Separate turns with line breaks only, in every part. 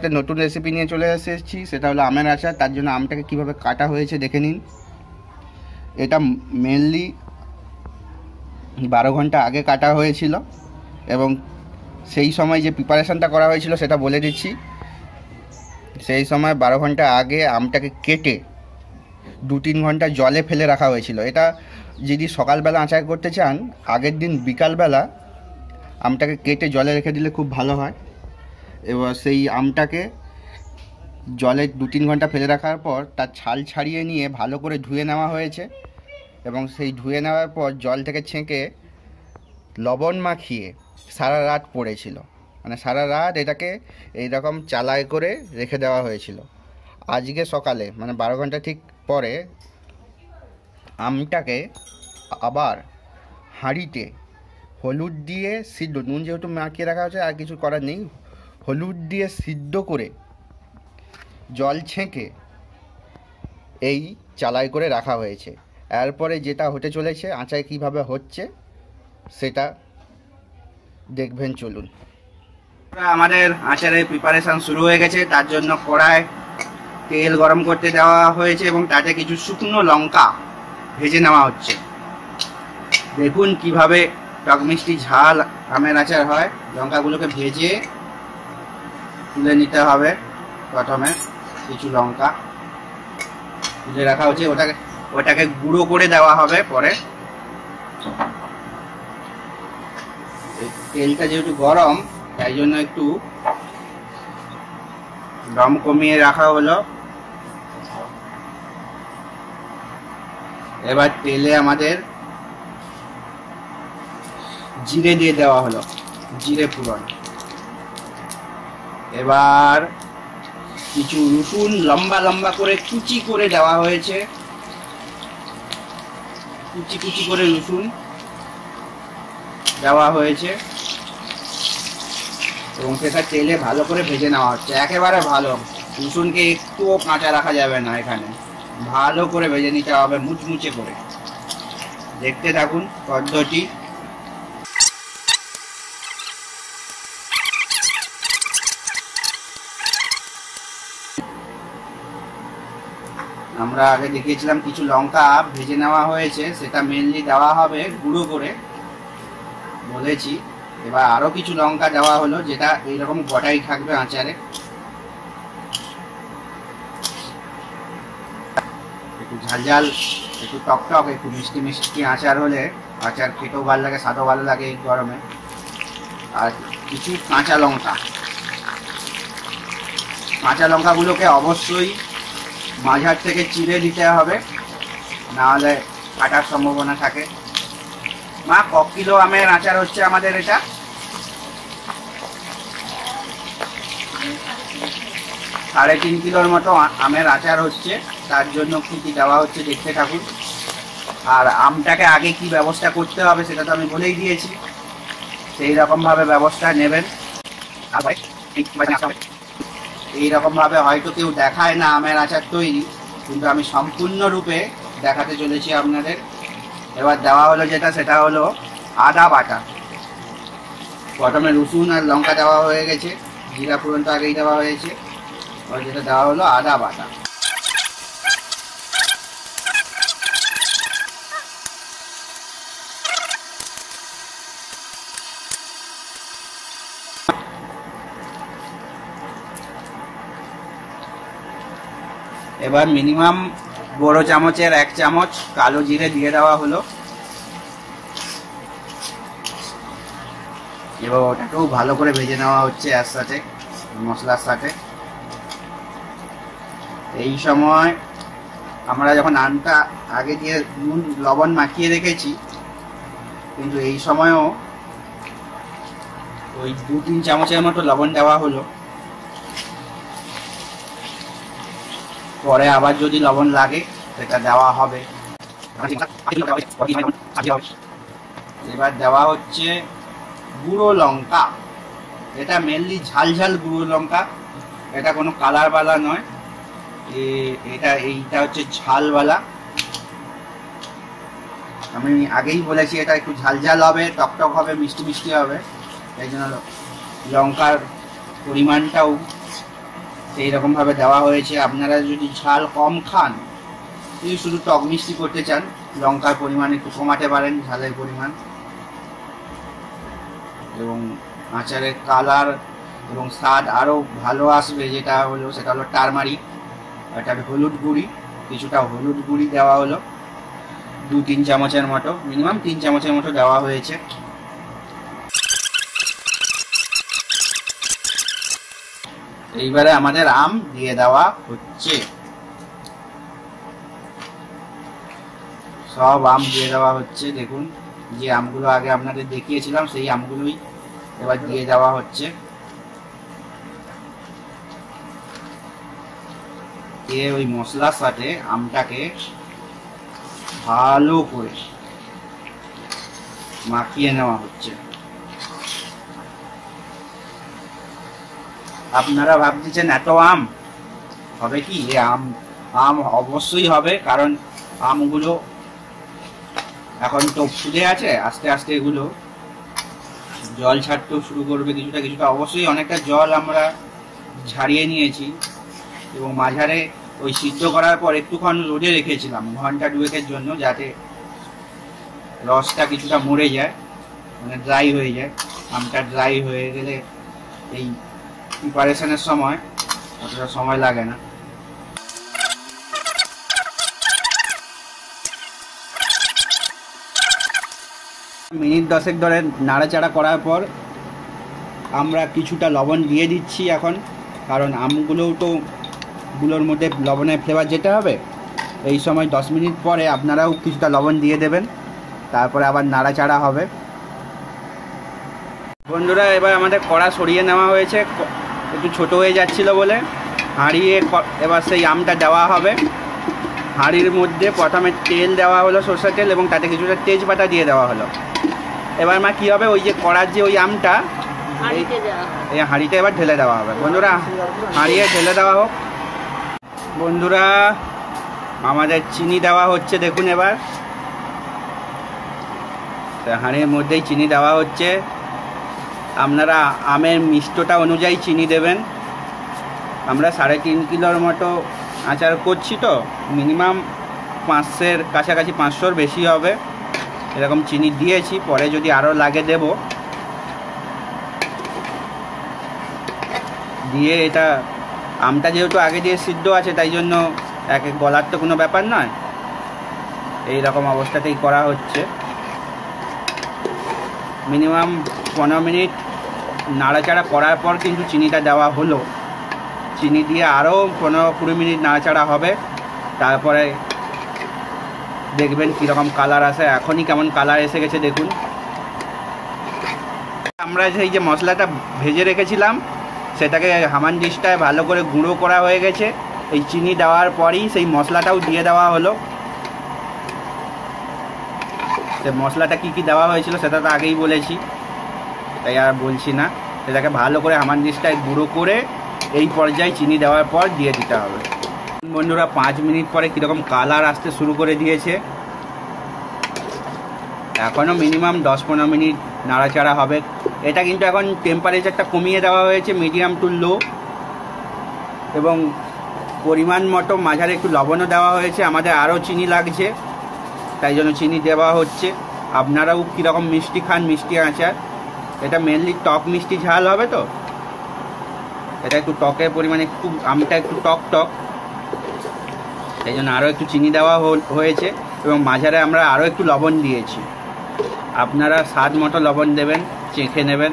একটা নতুন রেসিপি নিয়ে চলে এসেছি, সেটা হলো আমের আচার। তার জন্য আমটাকে কীভাবে কাটা হয়েছে দেখে নিন। এটা মেনলি বারো ঘণ্টা আগে কাটা হয়েছিল এবং সেই সময় যে প্রিপারেশানটা করা হয়েছিল সেটা বলে দিচ্ছি। সেই সময় বারো ঘণ্টা আগে আমটাকে কেটে দু তিন ঘণ্টা জলে ফেলে রাখা হয়েছিল। এটা যদি সকালবেলা আচার করতে চান, আগের দিন বিকালবেলা আমটাকে কেটে জলে রেখে দিলে খুব ভালো হয়। এবার সেই আমটাকে জলে দু তিন ঘণ্টা ফেলে রাখার পর তার ছাল ছাড়িয়ে নিয়ে ভালো করে ধুয়ে নেওয়া হয়েছে এবং সেই ধুয়ে নেওয়ার পর জল থেকে ছেঁকে লবণ মাখিয়ে সারা রাত পড়েছিল। মানে সারা রাত এটাকে এইরকম চালায় করে রেখে দেওয়া হয়েছিল। আজকে সকালে মানে বারো ঘণ্টা ঠিক পরে আমটাকে আবার হাঁড়িতে হলুদ দিয়ে সিদ্ধ, নুন যেহেতু মাখিয়ে রাখা হয়েছে, আর কিছু করার নেই। হলুদ দিয়ে সিদ্ধ করে জল ছেঁকে এই চালাই করে রাখা হয়েছে। এরপরে যেটা হতে চলেছে, আচায় কীভাবে হচ্ছে, সেটা দেখবেন, চলুন। আমাদের আচারের প্রিপারেশান শুরু হয়ে গেছে। তার জন্য কড়ায় তেল গরম করতে দেওয়া হয়েছে এবং তাতে কিছু শুকনো লঙ্কা ভেজে নেওয়া হচ্ছে। দেখুন কীভাবে টক মিষ্টি ঝাল আমের আচার হয়। লঙ্কাগুলোকে ভেজে তুলে নিতে হবে প্রথমে কিছু লঙ্কা। তুলে রাখা হচ্ছে ওটাকে ওটাকে গুঁড়ো করে দেওয়া হবে পরে। তেলটা যেহেতু গরম, তাই জন্য একটু দম কমিয়ে রাখা হলো। এবার তেলে আমাদের জিরে দিয়ে দেওয়া হলো, জিরে পুরন এবার কিছু রসুন লম্বা লম্বা করে কুচি করে দেওয়া হয়েছে। কুচি কুচি করে রসুন দেওয়া হয়েছে। এবং সেটা তেলে ভালো করে ভেজে নেওয়া হচ্ছে। একেবারে ভালো। রসুনকে একটুও কাঁচা রাখা যাবে না এখানে। ভালো করে ভেজে নিতে হবে, মুচমুচে করে। দেখতে থাকুন পদ্ধতি। আমরা আগে দেখিয়েছিলাম কিছু লঙ্কা ভেজে নেওয়া হয়েছে, সেটা মেনলি দেওয়া হবে গুঁড়ো করে, বলেছি। এবার আরও কিছু লঙ্কা দেওয়া হলো, যেটা এইরকম গোটাই থাকবে আচারে। একটু ঝালঝাল একটু টক টক, একটু মিষ্টি মিষ্টি আচার হলে আচার খেতেও ভালো লাগে, স্বাদও ভালো লাগে এই গরমে। আর কিছু কাঁচা লঙ্কা। কাঁচা লঙ্কাগুলোকে অবশ্যই মাঝার থেকে চিড়ে দিতে হবে। নাহলে কাটার সম্ভাবনা থাকে। মা, ক কিলো আমের আচার হচ্ছে আমাদের এটা? সাড়ে তিন কিলোর মতো আমের আচার হচ্ছে। তার জন্য কি কি দেওয়া হচ্ছে দেখতে থাকুন। আর আমটাকে আগে কি ব্যবস্থা করতে হবে সেটা তো আমি বলেই দিয়েছি। সেই রকমভাবে ব্যবস্থা নেবেন। এইরকম ভাবে হয়তো কেউ দেখায় না আমের আচার তৈরি, কিন্তু আমি সম্পূর্ণরূপে দেখাতে চলেছি আপনাদের। এবার দেওয়া হলো যেটা, সেটা হলো আদা বাটা। প্রথমে রসুন আর লঙ্কা দেওয়া হয়ে গেছে, জিরা পুরনটা আগেই দেওয়া হয়েছে। এবার যেটা দেওয়া হলো আদা বাটা। এবার মিনিমাম বড় চামচের এক চামচ কালো জিরে দিয়ে দেওয়া হলো। এবার ওটাকেও ভালো করে ভেজে নেওয়া হচ্ছে এর সাথে মশলার সাথে। এই সময় আমরা যখন আনটা আগে দিয়ে নুন, লবণ মাখিয়ে রেখেছি, কিন্তু এই সময়ও ওই দু তিন চামচের মতো লবণ দেওয়া হলো। পরে আবার যদি লবণ লাগে, সেটা দেওয়া হবে। এবার দেওয়া হচ্ছে গুঁড়ো লঙ্কা। এটা মেনলি ঝাল ঝাল গুঁড়ো লঙ্কা। এটা কোনো কালারওয়ালা নয়। এটা, এইটা হচ্ছে ঝালওয়ালা আমি আগেই বলেছি, এটা একটু ঝাল ঝাল হবে টক টক হবে, মিষ্টি মিষ্টি হবে। এই জন্য লঙ্কার পরিমাণটাও এইরকমভাবে দেওয়া হয়েছে। আপনারা যদি ঝাল কম খান, যদি শুধু টক মিষ্টি করতে চান, লঙ্কার পরিমাণ একটু কমাতে পারেন, ঝালের পরিমাণ। এবং আচারের কালার এবং স্বাদ আরও ভালো আসবে, যেটা হলো, সেটা হলো টারমারিক এটা হলুদ গুঁড়ি, কিছুটা হলুদ গুঁড়ি দেওয়া হলো। দু তিন চামচের মতো, মিনিমাম তিন চামচের মতো দেওয়া হয়েছে। এইবারে আমাদের আম দিয়ে দেওয়া হচ্ছে। সব আম দিয়ে দেওয়া হচ্ছে, দেখুন। যে আমগুলো আগে আপনাদের দেখিয়েছিলাম, সেই আমগুলোই এবার দিয়ে দেওয়া হচ্ছে। দিয়ে ওই মশলার সাথে আমটাকে ভালো করে মাখিয়ে নেওয়া হচ্ছে। আপনারা ভাবতেছেন, এত আম? হবে কি? এ আম আম অবশ্যই হবে, কারণ আমগুলো এখন তো ফুলে আছে, আস্তে আস্তে এগুলো জল ছাড়তেও শুরু করবে কিছুটা কিছুটা। অবশ্যই অনেকটা জল আমরা ঝাড়িয়ে নিয়েছি এবং মাঝারে ওই সিদ্ধ করার পর একটুক্ষণ রোদে রেখেছিলাম, ঘণ্টা দুয়েকের জন্য, যাতে রসটা কিছুটা মরে যায় মানে ড্রাই হয়ে যায়। আমটা ড্রাই হয়ে গেলে এই প্রিপারেশনের সময়, অতটা সময় লাগে না। মিনিট দশেক ধরে নাড়াচাড়া করার পর আমরা কিছুটা লবণ দিয়ে দিচ্ছি এখন, কারণ আমগুলোও তো গুলোর মধ্যে লবণের ফ্লেভার যেতে হবে, এই সময় দশ মিনিট পরে আপনারাও কিছুটা লবণ দিয়ে দেবেন, তারপরে আবার নাড়াচাড়া হবে। বন্ধুরা, এবার আমাদের কড়া সরিয়ে নেওয়া হয়েছে। একটু ছোট হয়ে যাচ্ছিল বলে হাঁড়িয়ে এবার সেই আমটা দেওয়া হবে। হাঁড়ির মধ্যে প্রথমে তেল দেওয়া হলো সরষের তেল এবং তাতে কিছুটা তেজপাতা দিয়ে দেওয়া হলো। এবার মা কী হবে? ওই যে কড়ার যে ওই আমটা এই
হাঁড়িতে
এবার ঢেলে দেওয়া হবে। বন্ধুরা হাঁড়িয়ে ঢেলে দেওয়া হোক। বন্ধুরা আমাদের চিনি দেওয়া হচ্ছে দেখুন এবার। তা হাঁড়ির মধ্যেই চিনি দেওয়া হচ্ছে। আপনারা আমের মিষ্টটা অনুযায়ী চিনি দেবেন। আমরা সাড়ে তিন কিলোর মতো আচার করছি তো। মিনিমাম পাঁচশের কাছাকাছি পাঁচশোর বেশি হবে। এরকম চিনি দিয়েছি, পরে যদি আরও লাগে দেব। দিয়ে এটা, আমটা যেহেতু আগে দিয়ে সিদ্ধ আছে, তাই জন্য এক গলার তো কোনো ব্যাপার নয়। এই রকম অবস্থাতেই করা হচ্ছে। মিনিমাম পনেরো মিনিট নাড়াচাড়া করার পর কিন্তু চিনিটা দেওয়া হলো। চিনি দিয়ে আরও পনেরো কুড়ি মিনিট নাড়াচাড়া হবে। তারপরে দেখবেন কীরকম কালার আসে। এখনই কেমন কালার এসে গেছে দেখুন। আমরা সেই যে মশলাটা ভেজে রেখেছিলাম, সেটাকে হামান ডিশটায় ভালো করে গুঁড়ো করা হয়ে গেছে। এই চিনি দেওয়ার পরই সেই মশলাটাও দিয়ে দেওয়া হলো। সে মশলাটা কী কী দেওয়া হয়েছিল সেটা তো আগেই বলেছি। তাই আর বলছি না। সেটাকে ভালো করে আমার ডিশটায় গুঁড়ো করে এই পর্যায়ে চিনি দেওয়ার পর দিয়ে দিতে হবে। বন্ধুরা, পাঁচ মিনিট পরে কীরকম কালার আসতে শুরু করে দিয়েছে। এখনও মিনিমাম দশ পনেরো মিনিট নাড়াচাড়া হবে। এটা কিন্তু এখন টেম্পারেচারটা কমিয়ে দেওয়া হয়েছে মিডিয়াম টু লো এবং পরিমাণ মতো মাঝারে একটু লবণও দেওয়া হয়েছে। আমাদের আরও চিনি লাগছে। তাই জন্য চিনি দেওয়া হচ্ছে। আপনারাও কীরকম মিষ্টি খান, মিষ্টি আচার? এটা মেনলি টক মিষ্টি ঝাল হবে তো? এটা একটু টকের পরিমাণে একটু আমটা একটু টক টক। সেই জন্য আরও একটু চিনি দেওয়া হয়েছে এবং মাঝারে আমরা আরও একটু লবণ দিয়েছি। আপনারা স্বাদ মতো লবণ দেবেন, চেখে নেবেন।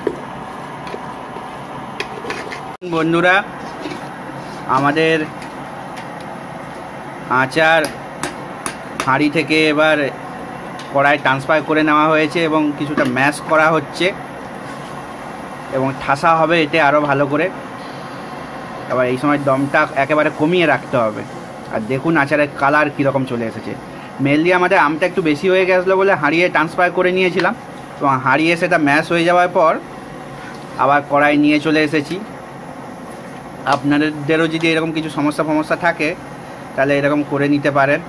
বন্ধুরা, আমাদের আচার হাঁড়ি থেকে এবার কড়াই ট্রান্সফার করে নেওয়া হয়েছে এবং কিছুটা ম্যাশ করা হচ্ছে। এবং ঠাসা হবে এতে আরও ভালো করে। এবার এই সময় দমটা একেবারে কমিয়ে রাখতে হবে। আর দেখুন আচারের কালার কীরকম চলে এসেছে। মেনলি আমাদের আমটা একটু বেশি হয়ে গেছিল বলে হাঁড়িয়ে ট্রান্সফার করে নিয়েছিলাম। এবং হাঁড়িয়ে সেটা ম্যাশ হয়ে যাওয়ার পর আবার কড়াই নিয়ে চলে এসেছি। আপনাদেরও যদি এরকম কিছু সমস্যা ফমস্যা থাকে, তাহলে এরকম করে নিতে পারেন।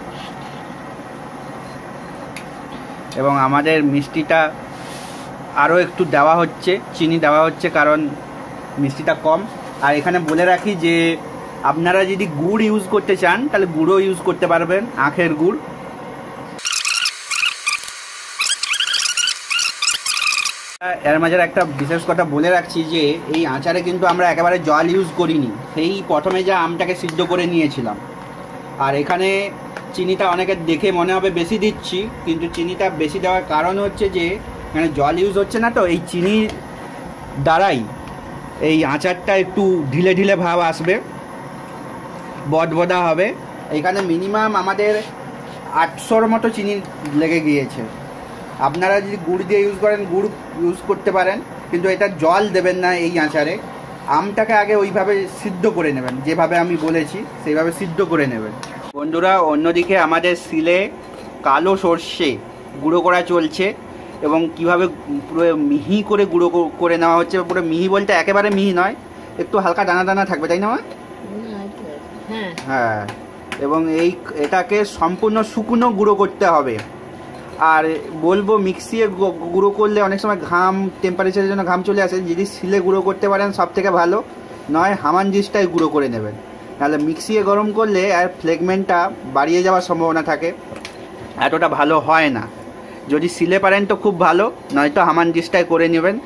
এবং আমাদের মিষ্টিটা আরও একটু দেওয়া হচ্ছে, চিনি দেওয়া হচ্ছে কারণ মিষ্টিটা কম। আর এখানে বলে রাখি যে, আপনারা যদি গুড় ইউজ করতে চান, তাহলে গুড়ও ইউজ করতে পারবেন, আখের গুড়। এর মাঝে একটা বিশেষ কথা বলে রাখছি যে, এই আচারে কিন্তু আমরা একেবারে জল ইউজ করিনি। সেই প্রথমে যা আমটাকে সিদ্ধ করে নিয়েছিলাম। আর এখানে চিনিটা অনেকে দেখে মনে হবে বেশি দিচ্ছি, কিন্তু চিনিটা বেশি দেওয়ার কারণ হচ্ছে যে, এখানে জল ইউজ হচ্ছে না তো, এই চিনির দ্বারাই এই আচারটা একটু ঢিলে ঢিলে ভাব আসবে, বদবদা হবে। এখানে মিনিমাম আমাদের আটশোর মতো চিনি লেগে গিয়েছে। আপনারা যদি গুড় দিয়ে ইউজ করেন, গুড় ইউজ করতে পারেন, কিন্তু এটা জল দেবেন না এই আচারে। আমটাকে আগে ওইভাবে সিদ্ধ করে নেবেন, যেভাবে আমি বলেছি, সেইভাবে সিদ্ধ করে নেবেন। বন্ধুরা অন্যদিকে আমাদের শিলে কালো সর্ষে গুঁড়ো করা চলছে এবং কীভাবে পুরো মিহি করে গুঁড়ো করে নেওয়া হচ্ছে পুরো মিহি বলতে একেবারে মিহি নয় একটু হালকা দানা দানা থাকবে তাই না?
হ্যাঁ।
হ্যাঁ এবং এই এটাকে সম্পূর্ণ শুকনো গুঁড়ো করতে হবে। আর বলব মিক্সিয়ে গুঁড়ো করলে অনেক সময় ঘাম টেম্পারেচারের জন্য ঘাম চলে আসে যদি শিলে গুঁড়ো করতে পারেন সব থেকে ভালো নয় হামান জিসটাই গুঁড়ো করে নেবেন। নাহলে মিক্সিয়ে গরম করলে আর ফ্লেগমেন্টটা বাড়িয়ে যাওয়ার সম্ভাবনা থাকে। এতটা ভালো হয় না। যদি সিলে পারেন তো খুব ভালো নয়তো হামান জিসটাই করে নেবেন।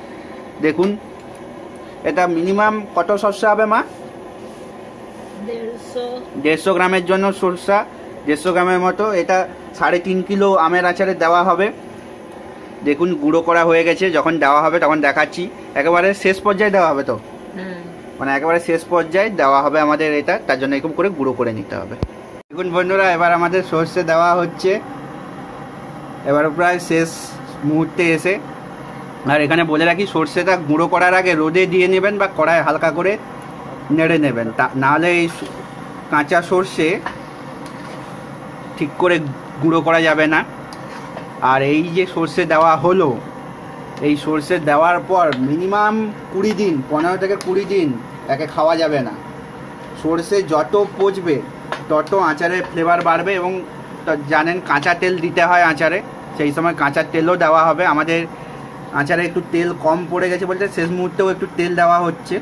দেখুন এটা মিনিমাম কত শস্য হবে মা?
দেড়শো।
গ্রামের জন্য সরষা দেড়শো গ্রামের মতো এটা সাড়ে তিন কিলো আমের আচারে দেওয়া হবে। দেখুন গুঁড়ো করা হয়ে গেছে যখন দেওয়া হবে তখন দেখাচ্ছি। একেবারে শেষ পর্যায়ে দেওয়া হবে তো। মানে একেবারে শেষ পর্যায়ে দেওয়া হবে আমাদের এটা, তার জন্য এরকম করে গুঁড়ো করে নিতে হবে। দেখুন বন্ধুরা, এবার আমাদের সর্ষে দেওয়া হচ্ছে। এবার প্রায় শেষ মুহূর্তে এসে, আর এখানে বলে রাখি, সর্ষেটা গুঁড়ো করার আগে রোদে দিয়ে নেবেন বা কড়ায় হালকা করে নেড়ে নেবেন। তা নাহলে এই কাঁচা সর্ষে ঠিক করে গুঁড়ো করা যাবে না। আর এই যে সর্ষে দেওয়া হলো, এই সর্ষে দেওয়ার পর মিনিমাম কুড়ি দিন, পনেরো থেকে কুড়ি দিন একে খাওয়া যাবে না। সর্ষে যত পচবে, তত আচারের ফ্লেভার বাড়বে এবং জানেন কাঁচা তেল দিতে হয় আচারে, সেই সময় কাঁচা তেলও দেওয়া হবে। আমাদের আচারে একটু তেল কম পড়ে গেছে বলতে শেষ মুহূর্তেও একটু তেল দেওয়া হচ্ছে।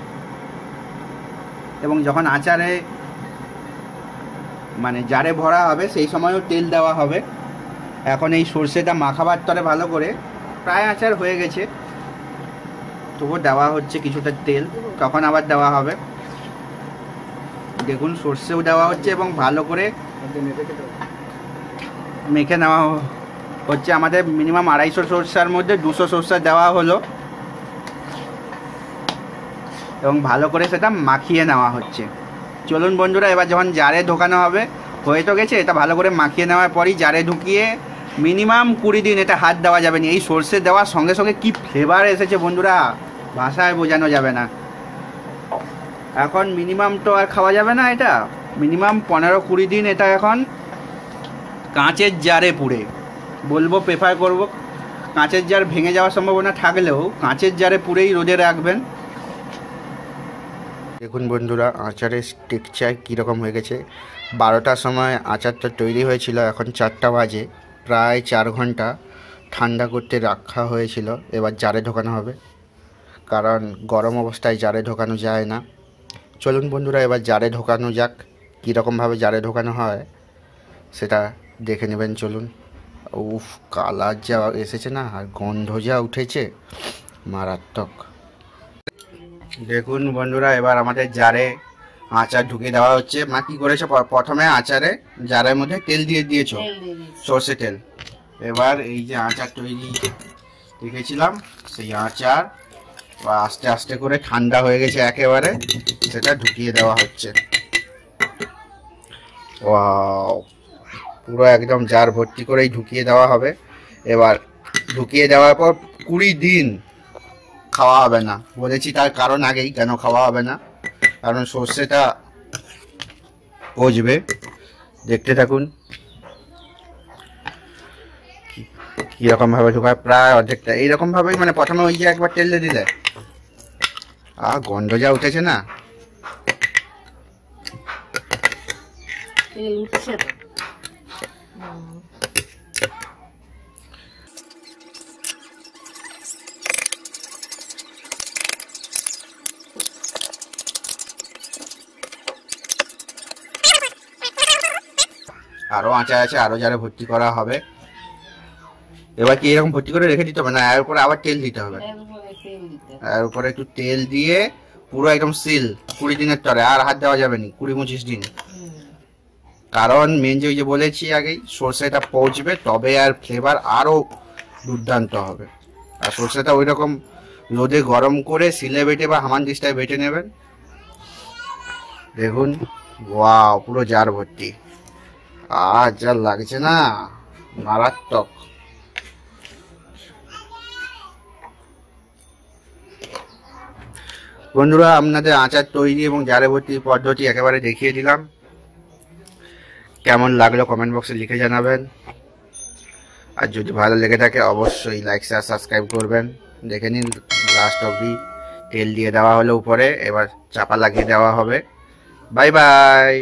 এবং যখন আচারে মানে জারে ভরা হবে, সেই সময়ও তেল দেওয়া হবে। এখন এই সর্ষেটা মাখাবার তরে ভালো করে, প্রায় আচার হয়ে গেছে। তবুও দেওয়া হচ্ছে কিছুটা তেল, তখন আবার দেওয়া হবে। দেখুন, সর্ষেও দেওয়া হচ্ছে এবং ভালো করে মেখে নেওয়া হচ্ছে। আমাদের মিনিমাম আড়াইশো সর্ষার মধ্যে দুশো সর্ষা দেওয়া হলো। এবং ভালো করে সেটা মাখিয়ে নেওয়া হচ্ছে। চলুন বন্ধুরা, এবার যখন জারে ঢোকানো হবে, হয়ে তো গেছে, এটা ভালো করে মাখিয়ে নেওয়ার পরই জারে ঢুকিয়ে মিনিমাম কুড়ি দিন এটা হাত দেওয়া যাবে না। এই সর্ষে দেওয়ার সঙ্গে সঙ্গে কি ফ্লেভার এসেছে বন্ধুরা? ভাষায় বোঝানো যাবে না। এখন মিনিমাম তো আর খাওয়া যাবে না এটা। মিনিমাম পনেরো কুড়ি দিন এটা এখন কাঁচের জারে পুড়ে। বলব প্রেফার করব। কাঁচের জার ভেঙে যাওয়ার সম্ভাবনা থাকলেও কাঁচের জারে পুড়েই রোদে রাখবেন। দেখুন বন্ধুরা, আচারের টেক্সচার কীরকম হয়ে গেছে। বারোটার সময় আচারটা তৈরি হয়েছিল, এখন চারটা বাজে। প্রায় চার ঘণ্টা ঠান্ডা করতে রাখা হয়েছিল, এবার জারে ঢোকানো হবে। কারণ গরম অবস্থায় জারে ঢোকানো যায় না। চলুন বন্ধুরা এবার জারে ঢোকানো যাক। কীরকমভাবে জারে ঢোকানো হয় সেটা দেখে নেবেন চলুন। উফ কালার যা এসেছে না আর গন্ধ যা উঠেছে মারাত্মক। দেখুন বন্ধুরা এবার আমাদের জারে আচার ঢুকিয়ে দেওয়া হচ্ছে। মা কি করেছে? প্রথমে আচারে জারের মধ্যে তেল দিয়ে দিয়েছ? সর্ষে তেল। এবার এই যে আচার তৈরি দেখেছিলাম সেই আচার বা আস্তে আস্তে করে ঠান্ডা হয়ে গেছে একেবারে, সেটা ঢুকিয়ে দেওয়া হচ্ছে। পুরো একদম জার ভর্তি করেই ঢুকিয়ে দেওয়া হবে। এবার ঢুকিয়ে দেওয়ার পর কুড়ি দিন খাওয়া হবে না। বলেছি তার কারণ আগেই, কেন খাওয়া হবে না? কারণ সর্ষেটা পচবে। দেখতে থাকুন। কীরকম ভাবে ঢোকায়, প্রায় অর্ধেকটা। এইরকম ভাবেই মানে প্রথমে ওই যে একবার তেল দিলে। আ গন্ধ যা উঠেছে না
আরও
আরও আঁচা আছে আরও যারা ভর্তি করা হবে। এবার কি এরকম ভর্তি করে রেখে দিতে হবে না? এর উপরে আবার তেল দিতে হবে? এর উপরে একটু তেল দিয়ে পুরো একদম সিল কুড়ি দিনের তরে আর হাত দেওয়া যাবে না কুড়ি পঁচিশ দিন। কারণ মেন যে ওই যে বলেছি আগেই সর্ষেটা পৌঁছবে তবে আর ফ্লেভার আরও দুর্দান্ত হবে। আর সর্ষেটা ওই রকম রোদে গরম করে সিলে বেটে বা হামান দিস্তায় বেটে নেবেন। দেখুন ওয়াও পুরো জার ভর্তি। আর যা লাগছে না মারাত্মক। বন্ধুরা, আপনাদের আচার তৈরি এবং ভর্তির পদ্ধতি একেবারে দেখিয়ে দিলাম। কেমন লাগল কমেন্ট বক্সে লিখে জানাবেন। আর যদি ভালো লেগে থাকে, অবশ্যই লাইক শেয়ার সাবস্ক্রাইব করবেন। দেখে নিন লাস্ট অবধি তেল দিয়ে দেওয়া হলো উপরে, এবার চাপা লাগিয়ে দেওয়া হবে। Bye bye